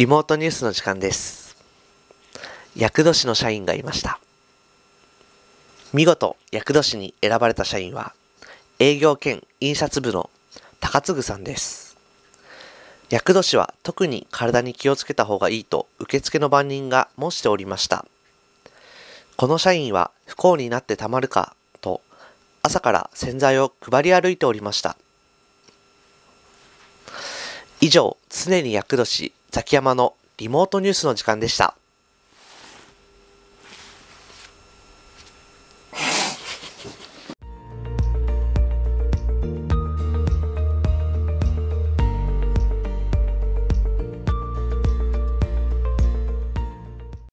リモートニュースの時間です。厄年の社員がいました。見事、厄年に選ばれた社員は、営業兼印刷部の高嗣さんです。厄年は特に体に気をつけた方がいいと受付の番人が申しておりました。この社員は不幸になってたまるかと朝から洗剤を配り歩いておりました。以上、常に厄年、ザキヤマのリモートニュースの時間でした。